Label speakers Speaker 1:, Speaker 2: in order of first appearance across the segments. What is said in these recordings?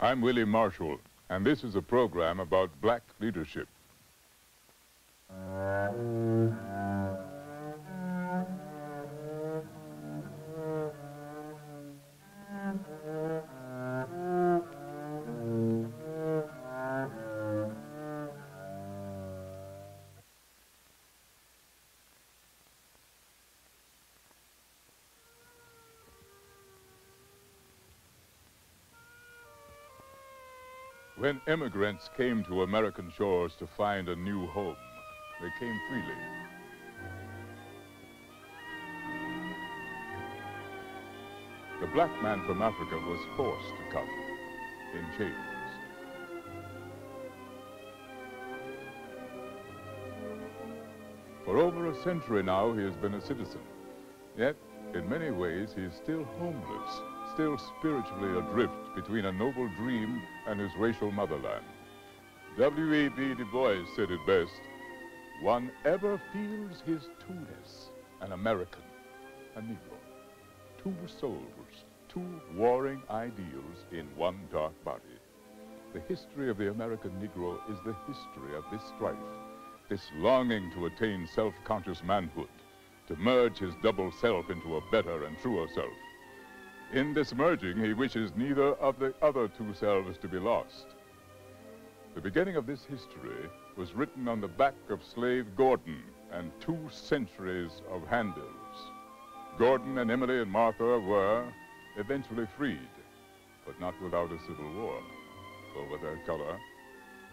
Speaker 1: I'm William Marshall, and this is a program about black leadership. When immigrants came to American shores to find a new home, they came freely. The black man from Africa was forced to come in chains. For over a century now, he has been a citizen. Yet, in many ways, he is still homeless, still spiritually adrift between a noble dream and his racial motherland. W.E.B. Du Bois said it best, one ever feels his two-ness, an American, a Negro. Two souls, two warring ideals in one dark body. The history of the American Negro is the history of this strife, this longing to attain self-conscious manhood, to merge his double self into a better and truer self. In this merging, he wishes neither of the other two selves to be lost. The beginning of this history was written on the back of slave Gordon and two centuries of handbills. Gordon and Emily and Martha were eventually freed, but not without a civil war over their color,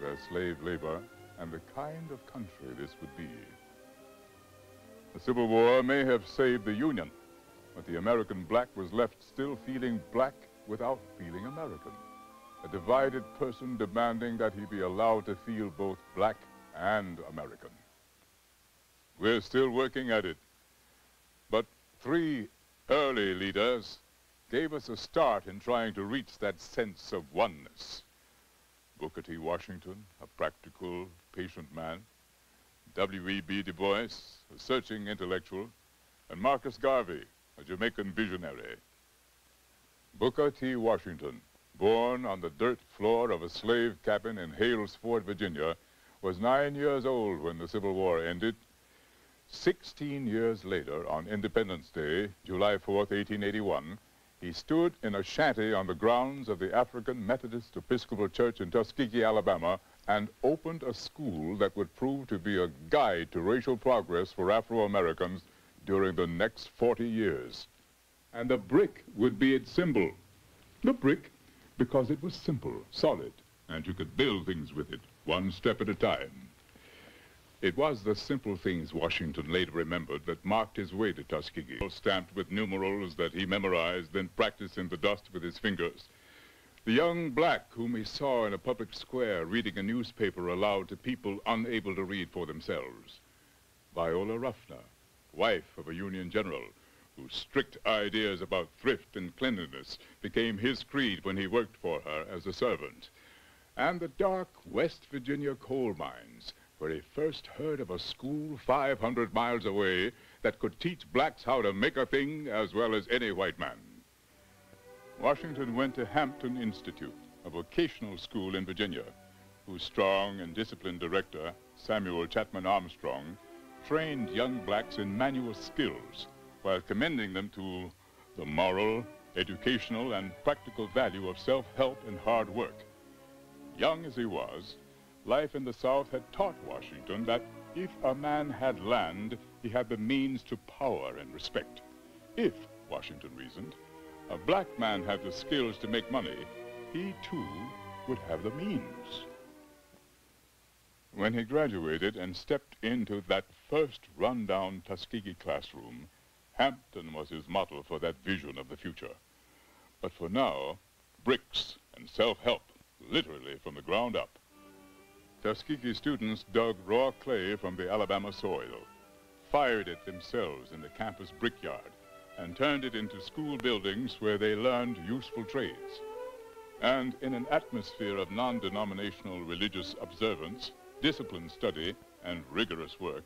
Speaker 1: their slave labor, and the kind of country this would be. The Civil War may have saved the Union, but the American black was left still feeling black without feeling American. A divided person demanding that he be allowed to feel both black and American. We're still working at it. But three early leaders gave us a start in trying to reach that sense of oneness. Booker T. Washington, a practical, patient man, W.E.B. Du Bois, a searching intellectual, and Marcus Garvey, a Jamaican visionary. Booker T. Washington, born on the dirt floor of a slave cabin in Hales Ford, Virginia, was nine years old when the Civil War ended. Sixteen years later, on Independence Day, July 4, 1881, he stood in a shanty on the grounds of the African Methodist Episcopal Church in Tuskegee, Alabama, and opened a school that would prove to be a guide to racial progress for Afro-Americans during the next 40 years. And the brick would be its symbol. The brick, because it was simple, solid, and you could build things with it, one step at a time. It was the simple things Washington later remembered that marked his way to Tuskegee, stamped with numerals that he memorized, then practiced in the dust with his fingers. The young black whom he saw in a public square reading a newspaper aloud to people unable to read for themselves. Viola Ruffner, wife of a Union general, whose strict ideas about thrift and cleanliness became his creed when he worked for her as a servant. And the dark West Virginia coal mines, where he first heard of a school 500 miles away that could teach blacks how to make a thing as well as any white man. Washington went to Hampton Institute, a vocational school in Virginia, whose strong and disciplined director, Samuel Chapman Armstrong, trained young blacks in manual skills while commending them to the moral, educational, and practical value of self-help and hard work. Young as he was, life in the South had taught Washington that if a man had land, he had the means to power and respect. If, Washington reasoned, a black man had the skills to make money, he too would have the means. When he graduated and stepped into that first rundown Tuskegee classroom, Hampton was his model for that vision of the future. But for now, bricks and self-help, literally from the ground up. Tuskegee students dug raw clay from the Alabama soil, fired it themselves in the campus brickyard, and turned it into school buildings where they learned useful trades. And in an atmosphere of non-denominational religious observance, disciplined study, and rigorous work,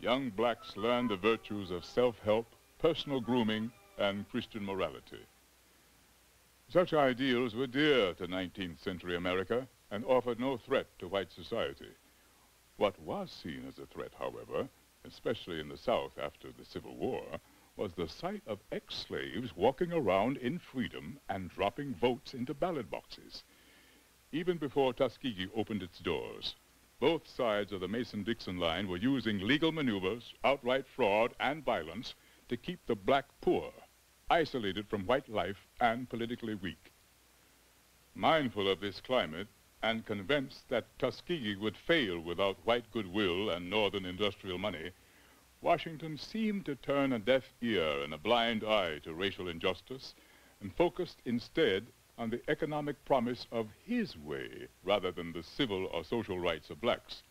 Speaker 1: young blacks learned the virtues of self-help, personal grooming, and Christian morality. Such ideals were dear to 19th century America and offered no threat to white society. What was seen as a threat, however, especially in the South after the Civil War, was the sight of ex-slaves walking around in freedom and dropping votes into ballot boxes. Even before Tuskegee opened its doors, both sides of the Mason-Dixon line were using legal maneuvers, outright fraud, and violence to keep the black poor isolated from white life and politically weak. Mindful of this climate and convinced that Tuskegee would fail without white goodwill and northern industrial money, Washington seemed to turn a deaf ear and a blind eye to racial injustice and focused instead on the economic promise of his way rather than the civil or social rights of blacks.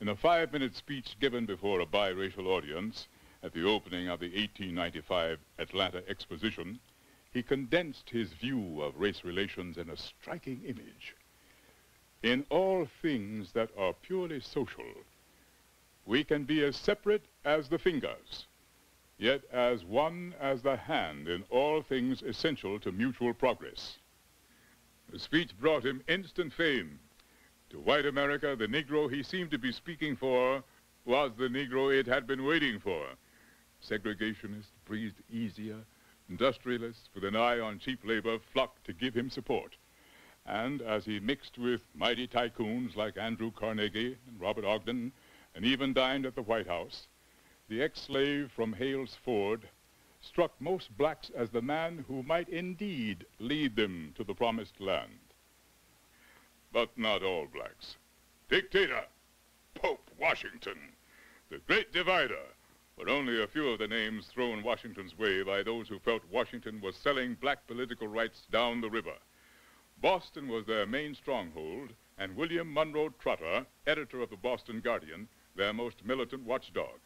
Speaker 1: In a five-minute speech given before a biracial audience, at the opening of the 1895 Atlanta Exposition, he condensed his view of race relations in a striking image. In all things that are purely social, we can be as separate as the fingers, yet as one as the hand in all things essential to mutual progress. The speech brought him instant fame. To white America, the Negro he seemed to be speaking for was the Negro it had been waiting for. Segregationists breathed easier. Industrialists with an eye on cheap labor flocked to give him support. And as he mixed with mighty tycoons like Andrew Carnegie and Robert Ogden, and even dined at the White House, the ex-slave from Hales Ford struck most blacks as the man who might indeed lead them to the promised land. But not all blacks. Dictator, Pope Washington, the great divider, were only a few of the names thrown Washington's way by those who felt Washington was selling black political rights down the river. Boston was their main stronghold, and William Monroe Trotter, editor of the Boston Guardian, their most militant watchdog.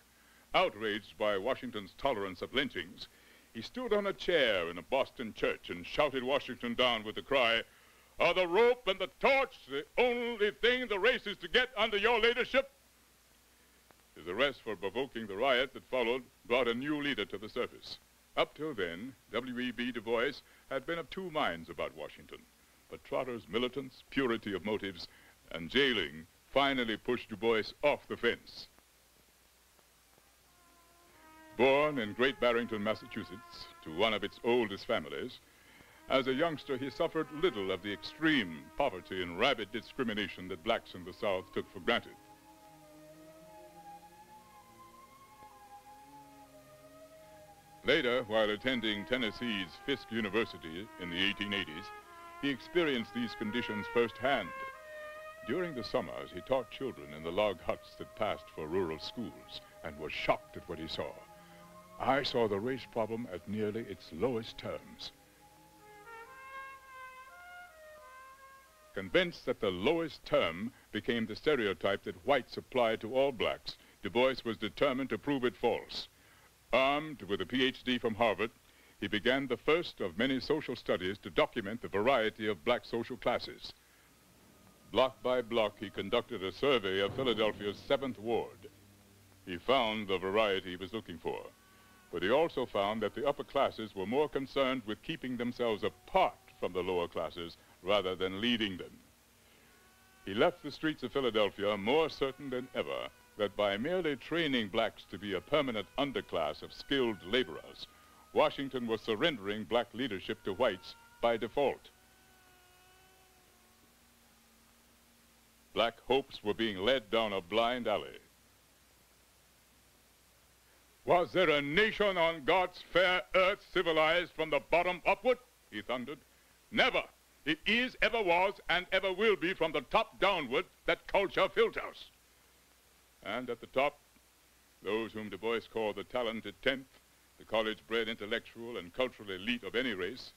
Speaker 1: Outraged by Washington's tolerance of lynchings, he stood on a chair in a Boston church and shouted Washington down with the cry, Are the rope and the torch the only thing the race is to get under your leadership? His arrest for provoking the riot that followed brought a new leader to the surface. Up till then, W.E.B. Du Bois had been of two minds about Washington, but Trotter's militance, purity of motives, and jailing finally pushed Du Bois off the fence. Born in Great Barrington, Massachusetts, to one of its oldest families, as a youngster he suffered little of the extreme poverty and rabid discrimination that blacks in the South took for granted. Later, while attending Tennessee's Fisk University in the 1880s, he experienced these conditions firsthand. During the summers, he taught children in the log huts that passed for rural schools and was shocked at what he saw. I saw the race problem at nearly its lowest terms. Convinced that the lowest term became the stereotype that whites applied to all blacks, Du Bois was determined to prove it false. Armed with a PhD from Harvard, he began the first of many social studies to document the variety of black social classes. Block by block, he conducted a survey of Philadelphia's 7th Ward. He found the variety he was looking for, but he also found that the upper classes were more concerned with keeping themselves apart from the lower classes rather than leading them. He left the streets of Philadelphia more certain than ever that by merely training blacks to be a permanent underclass of skilled laborers, Washington was surrendering black leadership to whites by default. Black hopes were being led down a blind alley. Was there a nation on God's fair earth civilized from the bottom upward? He thundered. Never. It is, ever was, and ever will be from the top downward that culture filters. And at the top, those whom Du Bois called the talented tenth, the college-bred intellectual and cultural elite of any race,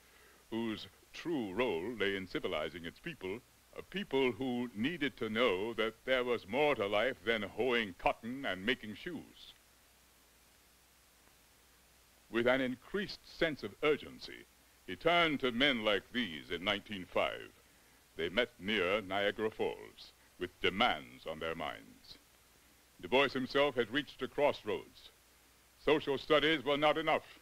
Speaker 1: whose true role lay in civilizing its people, a people who needed to know that there was more to life than hoeing cotton and making shoes. With an increased sense of urgency, he turned to men like these in 1905. They met near Niagara Falls with demands on their minds. Du Bois himself had reached a crossroads. Social studies were not enough.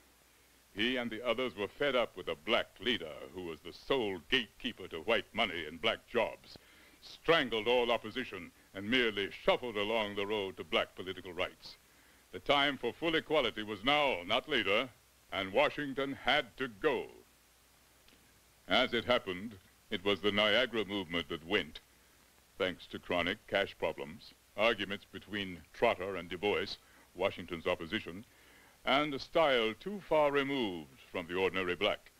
Speaker 1: He and the others were fed up with a black leader who was the sole gatekeeper to white money and black jobs, strangled all opposition, and merely shuffled along the road to black political rights. The time for full equality was now, not later, and Washington had to go. As it happened, it was the Niagara movement that went, thanks to chronic cash problems, arguments between Trotter and Du Bois, Washington's opposition, and a style too far removed from the ordinary black.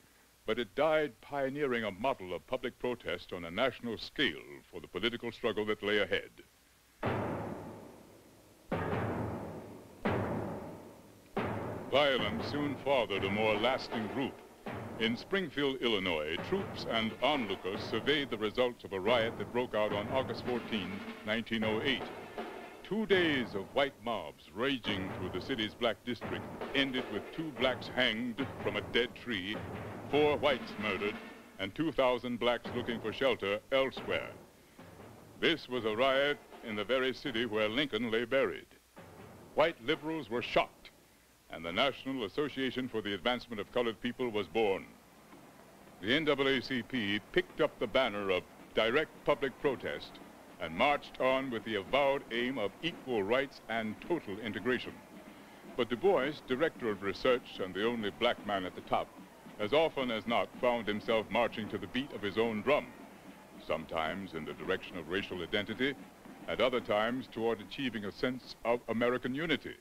Speaker 1: But it died pioneering a model of public protest on a national scale for the political struggle that lay ahead. Violence soon fathered a more lasting group. In Springfield, Illinois, troops and onlookers surveyed the results of a riot that broke out on August 14, 1908. Two days of white mobs raging through the city's black district ended with two blacks hanged from a dead tree, four whites murdered, and 2,000 blacks looking for shelter elsewhere. This was a riot in the very city where Lincoln lay buried. White liberals were shocked and the National Association for the Advancement of Colored People was born. The NAACP picked up the banner of direct public protest and marched on with the avowed aim of equal rights and total integration. But Du Bois, director of research and the only black man at the top, as often as not found himself marching to the beat of his own drum, sometimes in the direction of racial identity, at other times toward achieving a sense of American unity.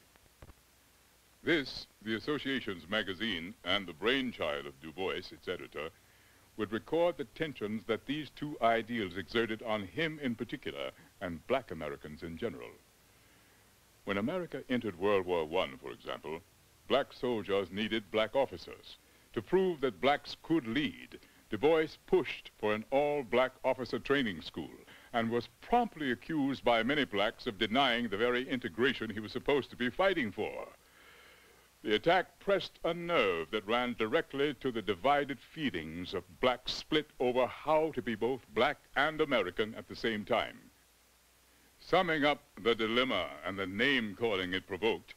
Speaker 1: This, the Association's magazine and the brainchild of Du Bois, its editor, would record the tensions that these two ideals exerted on him in particular and black Americans in general. When America entered World War I, for example, black soldiers needed black officers. To prove that blacks could lead, Du Bois pushed for an all-black officer training school and was promptly accused by many blacks of denying the very integration he was supposed to be fighting for. The attack pressed a nerve that ran directly to the divided feelings of blacks split over how to be both black and American at the same time. Summing up the dilemma and the name-calling it provoked,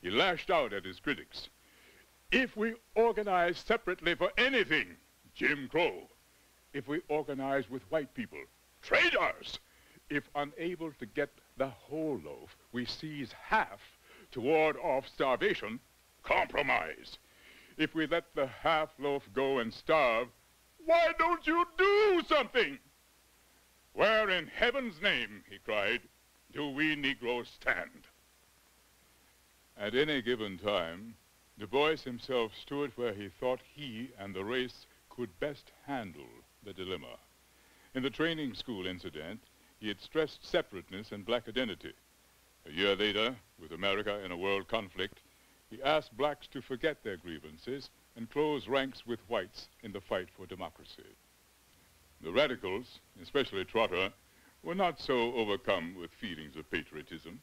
Speaker 1: he lashed out at his critics. If we organize separately for anything, Jim Crow. If we organize with white people, traitors. If unable to get the whole loaf, we seize half to ward off starvation, compromise. If we let the half loaf go and starve, why don't you do something? Where in heaven's name, he cried, do we Negroes stand? At any given time, Du Bois himself stood where he thought he and the race could best handle the dilemma. In the training school incident, he had stressed separateness and black identity. A year later, with America in a world conflict, he asked blacks to forget their grievances and close ranks with whites in the fight for democracy. The radicals, especially Trotter, were not so overcome with feelings of patriotism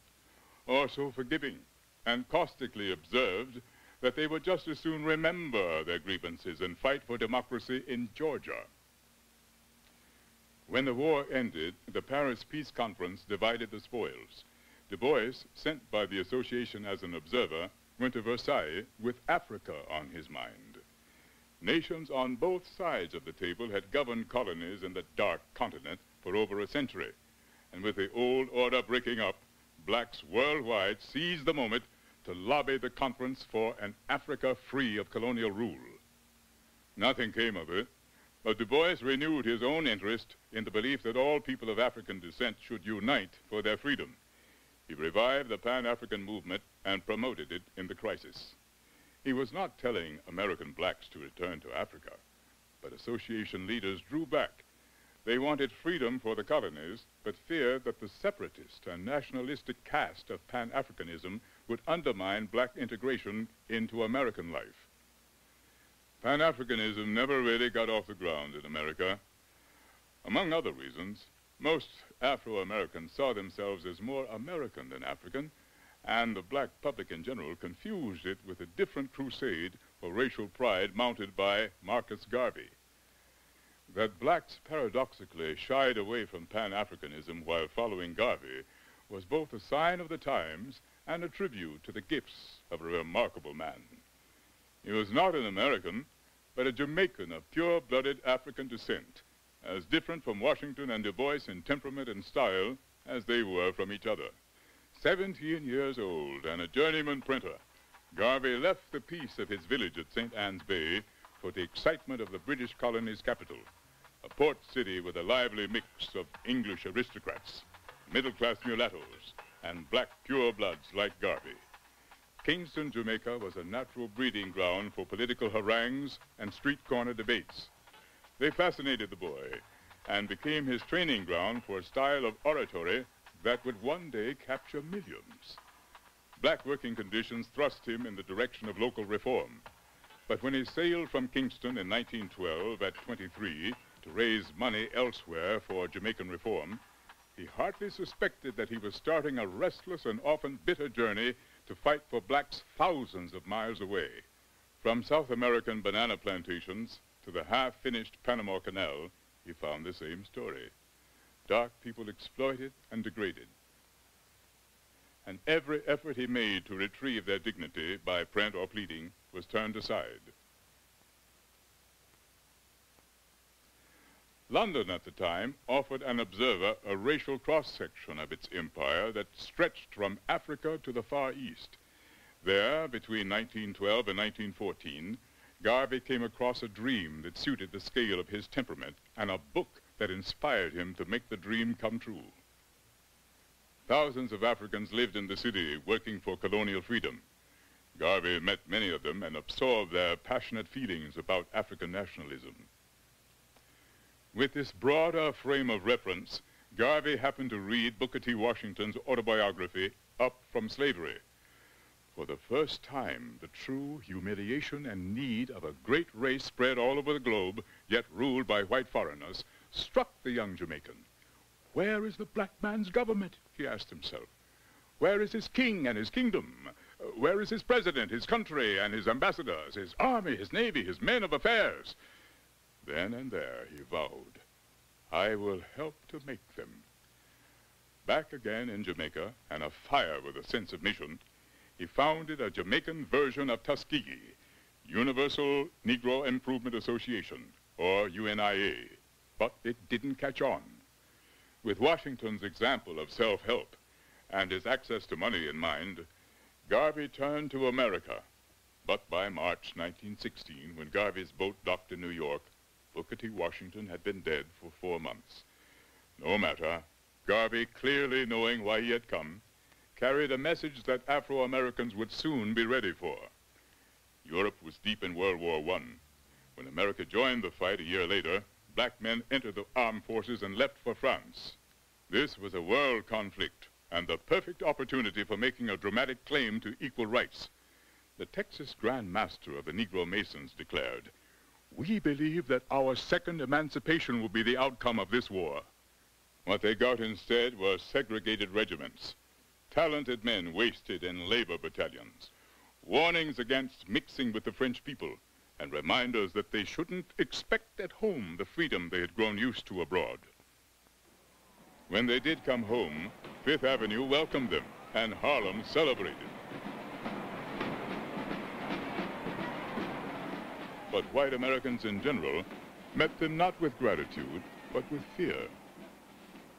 Speaker 1: or so forgiving and caustically observed that they would just as soon remember their grievances and fight for democracy in Georgia. When the war ended, the Paris Peace Conference divided the spoils. Du Bois, sent by the association as an observer, went to Versailles with Africa on his mind. Nations on both sides of the table had governed colonies in the dark continent for over a century. And with the old order breaking up, blacks worldwide seized the moment to lobby the conference for an Africa free of colonial rule. Nothing came of it, but Du Bois renewed his own interest in the belief that all people of African descent should unite for their freedom. He revived the Pan-African movement and promoted it in the crisis. He was not telling American blacks to return to Africa, but association leaders drew back. They wanted freedom for the colonies, but feared that the separatist and nationalistic cast of Pan-Africanism would undermine black integration into American life. Pan-Africanism never really got off the ground in America. Among other reasons, most Afro-Americans saw themselves as more American than African, and the black public in general confused it with a different crusade for racial pride mounted by Marcus Garvey. That blacks paradoxically shied away from Pan-Africanism while following Garvey was both a sign of the times and a tribute to the gifts of a remarkable man. He was not an American, but a Jamaican of pure-blooded African descent, as different from Washington and Du Bois in temperament and style as they were from each other. Seventeen years old and a journeyman printer, Garvey left the peace of his village at St. Ann's Bay for the excitement of the British colony's capital, a port city with a lively mix of English aristocrats, middle-class mulattoes, and black purebloods like Garvey. Kingston, Jamaica was a natural breeding ground for political harangues and street corner debates. They fascinated the boy and became his training ground for a style of oratory that would one day capture millions. Black working conditions thrust him in the direction of local reform. But when he sailed from Kingston in 1912 at 23 to raise money elsewhere for Jamaican reform, he hardly suspected that he was starting a restless and often bitter journey to fight for blacks thousands of miles away. From South American banana plantations to the half-finished Panama Canal, he found the same story. Dark people exploited and degraded. And every effort he made to retrieve their dignity by print or pleading was turned aside. London at the time offered an observer a racial cross-section of its empire that stretched from Africa to the Far East. There, between 1912 and 1914, Garvey came across a dream that suited the scale of his temperament and a book that inspired him to make the dream come true. Thousands of Africans lived in the city working for colonial freedom. Garvey met many of them and absorbed their passionate feelings about African nationalism. With this broader frame of reference, Garvey happened to read Booker T. Washington's autobiography, Up from Slavery. For the first time, the true humiliation and need of a great race spread all over the globe, yet ruled by white foreigners, struck the young Jamaican. Where is the black man's government? he asked himself. Where is his king and his kingdom? Where is his president, his country, and his ambassadors, his army, his navy, his men of affairs? Then and there he vowed, I will help to make them. Back again in Jamaica, and afire with a sense of mission, he founded a Jamaican version of Tuskegee, Universal Negro Improvement Association, or UNIA, but it didn't catch on. With Washington's example of self-help and his access to money in mind, Garvey turned to America. But by March 1916, when Garvey's boat docked in New York, Booker T. Washington had been dead for four months. No matter, Garvey, clearly knowing why he had come, carried a message that Afro-Americans would soon be ready for. Europe was deep in World War I. When America joined the fight a year later, black men entered the armed forces and left for France. This was a world conflict and the perfect opportunity for making a dramatic claim to equal rights. The Texas Grand Master of the Negro Masons declared, we believe that our second emancipation will be the outcome of this war. What they got instead were segregated regiments, talented men wasted in labor battalions, warnings against mixing with the French people, and reminders that they shouldn't expect at home the freedom they had grown used to abroad. When they did come home, Fifth Avenue welcomed them, and Harlem celebrated. but white Americans in general met them not with gratitude, but with fear.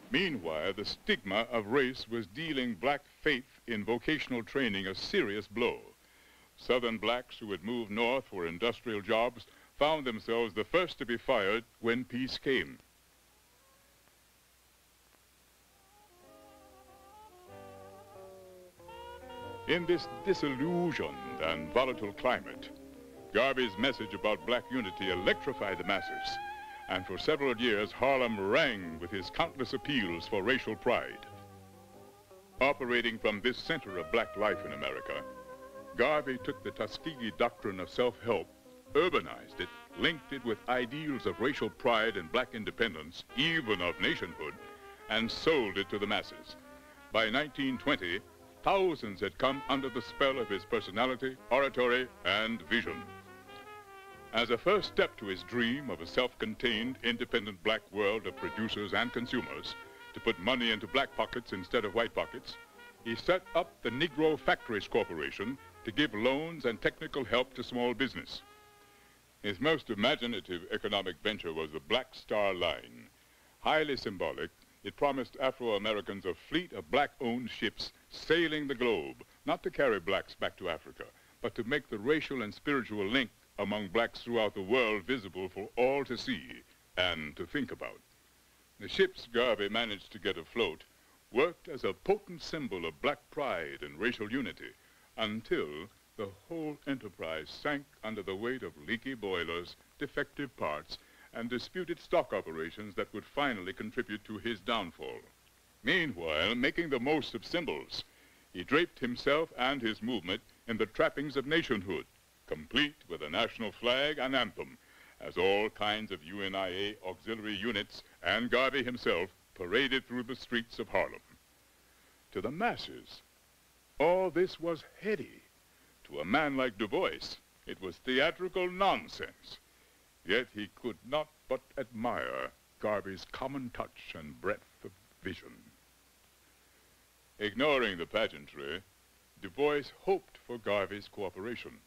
Speaker 1: Meanwhile, the stigma of race was dealing black faith in vocational training a serious blow. Southern blacks who had moved north for industrial jobs found themselves the first to be fired when peace came. In this disillusioned and volatile climate, Garvey's message about black unity electrified the masses, and for several years Harlem rang with his countless appeals for racial pride. Operating from this center of black life in America, Garvey took the Tuskegee doctrine of self-help, urbanized it, linked it with ideals of racial pride and black independence, even of nationhood, and sold it to the masses. By 1920, thousands had come under the spell of his personality, oratory, and vision. As a first step to his dream of a self-contained, independent black world of producers and consumers, to put money into black pockets instead of white pockets, he set up the Negro Factories Corporation to give loans and technical help to small business. His most imaginative economic venture was the Black Star Line. Highly symbolic, it promised Afro-Americans a fleet of black-owned ships sailing the globe, not to carry blacks back to Africa, but to make the racial and spiritual link among blacks throughout the world visible for all to see and to think about. The ships Garvey managed to get afloat worked as a potent symbol of black pride and racial unity until the whole enterprise sank under the weight of leaky boilers, defective parts, and disputed stock operations that would finally contribute to his downfall. Meanwhile, making the most of symbols, he draped himself and his movement in the trappings of nationhood, complete with a national flag and anthem, as all kinds of UNIA auxiliary units and Garvey himself paraded through the streets of Harlem. To the masses, all this was heady to a man like Du Bois, it was theatrical nonsense. Yet he could not but admire Garvey's common touch and breadth of vision. Ignoring the pageantry, Du Bois hoped for Garvey's cooperation.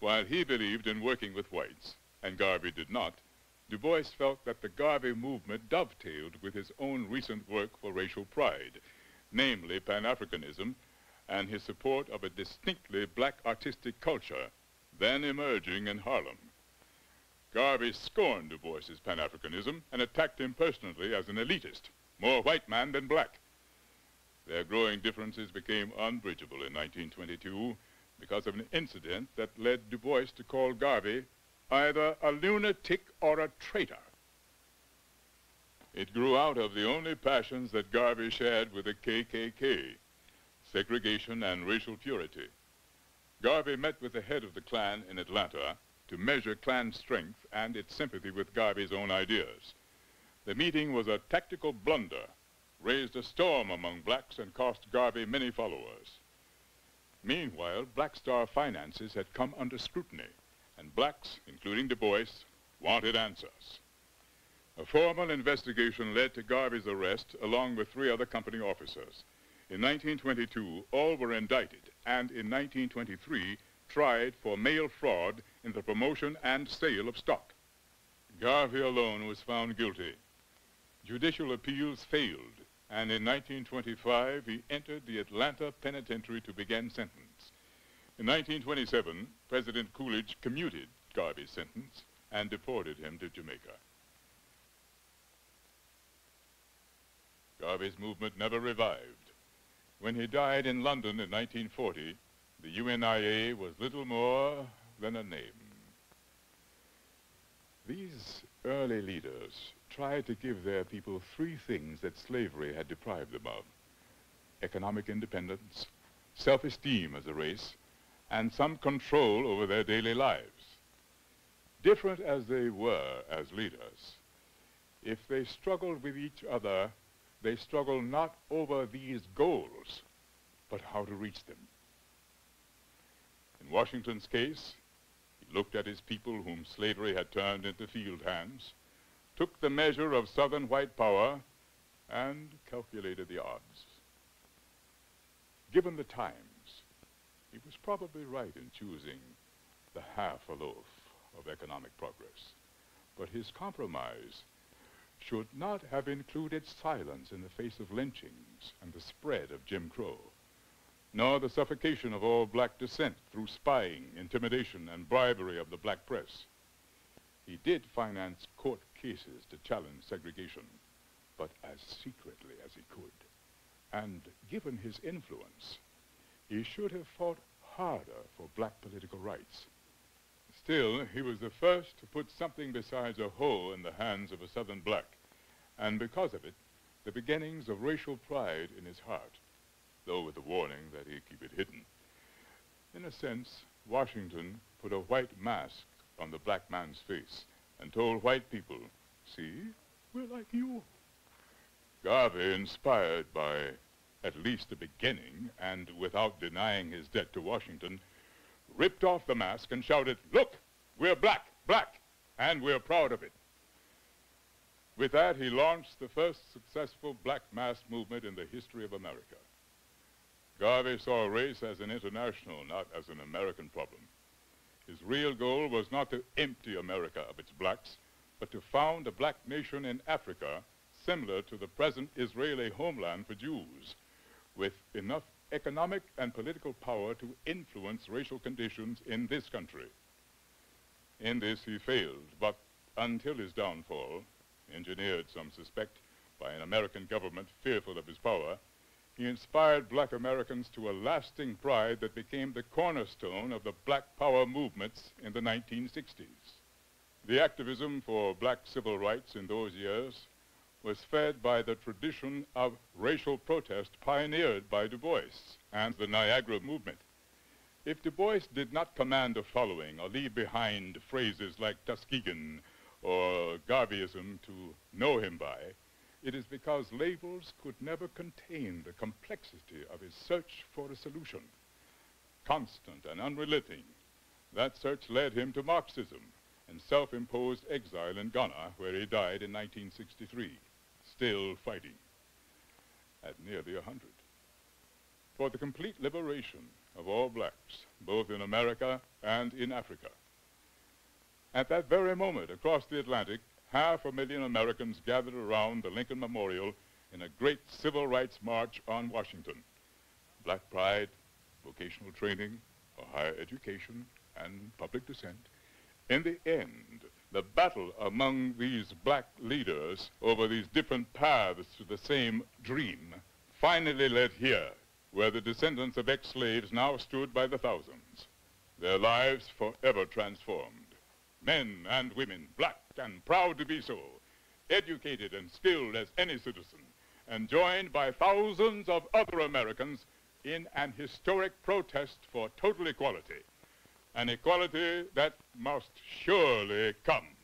Speaker 1: While he believed in working with whites, and Garvey did not, Du Bois felt that the Garvey movement dovetailed with his own recent work for racial pride, namely Pan-Africanism and his support of a distinctly black artistic culture then emerging in Harlem. Garvey scorned Du Bois's Pan-Africanism and attacked him personally as an elitist, more white man than black. Their growing differences became unbridgeable in 1922 because of an incident that led Du Bois to call Garvey either a lunatic or a traitor. It grew out of the only passions that Garvey shared with the KKK, segregation, and racial purity. Garvey met with the head of the Klan in Atlanta to measure Klan strength and its sympathy with Garvey's own ideas. The meeting was a tactical blunder, raised a storm among blacks and cost Garvey many followers. Meanwhile, Black Star finances had come under scrutiny, and blacks, including Du Bois, wanted answers. A formal investigation led to Garvey's arrest along with three other company officers. In 1922, all were indicted, and in 1923, tried for mail fraud in the promotion and sale of stock. Garvey alone was found guilty. Judicial appeals failed, and in 1925, he entered the Atlanta Penitentiary to begin sentence. In 1927, President Coolidge commuted Garvey's sentence and deported him to Jamaica. Garvey's movement never revived. When he died in London in 1940, the UNIA was little more than a name. These early leaders tried to give their people three things that slavery had deprived them of. Economic independence, self-esteem as a race, and some control over their daily lives. Different as they were as leaders, if they struggled with each other they struggled not over these goals, but how to reach them. In Washington's case, he looked at his people whom slavery had turned into field hands, took the measure of Southern white power, and calculated the odds. Given the times, he was probably right in choosing the half a loaf of economic progress. But his compromise should not have included silence in the face of lynchings and the spread of Jim Crow, nor the suffocation of all black dissent through spying, intimidation, and bribery of the black press. He did finance court cases to challenge segregation, but as secretly as he could. And given his influence, he should have fought harder for black political rights. Still, he was the first to put something besides a hoe in the hands of a Southern black, and because of it, the beginnings of racial pride in his heart, though with the warning that he keep it hidden. In a sense, Washington put a white mask on the black man's face and told white people, see, we're like you. Garvey, inspired by at least the beginning, and without denying his debt to Washington, ripped off the mask and shouted, look, we're black, black, and we're proud of it. With that, he launched the first successful black mass movement in the history of America. Garvey saw race as an international, not as an American problem. His real goal was not to empty America of its blacks, but to found a black nation in Africa similar to the present Israeli homeland for Jews, with enough economic and political power to influence racial conditions in this country. In this he failed, but until his downfall, engineered, some suspect, by an American government fearful of his power, he inspired black Americans to a lasting pride that became the cornerstone of the black power movements in the 1960s. The activism for black civil rights in those years was fed by the tradition of racial protest pioneered by Du Bois and the Niagara movement. If Du Bois did not command a following or leave behind phrases like Tuskegee or Garveyism to know him by, it is because labels could never contain the complexity of his search for a solution. Constant and unrelenting, that search led him to Marxism and self-imposed exile in Ghana, where he died in 1963, still fighting at nearly a 100. For the complete liberation of all blacks, both in America and in Africa. At that very moment, across the Atlantic, half a million Americans gathered around the Lincoln Memorial in a great civil rights march on Washington. Black pride, vocational training, higher education, and public dissent. In the end, the battle among these black leaders over these different paths to the same dream finally led here, where the descendants of ex-slaves now stood by the thousands, their lives forever transformed. Men and women, black and proud to be so, educated and skilled as any citizen, and joined by thousands of other Americans in an historic protest for total equality, an equality that must surely come.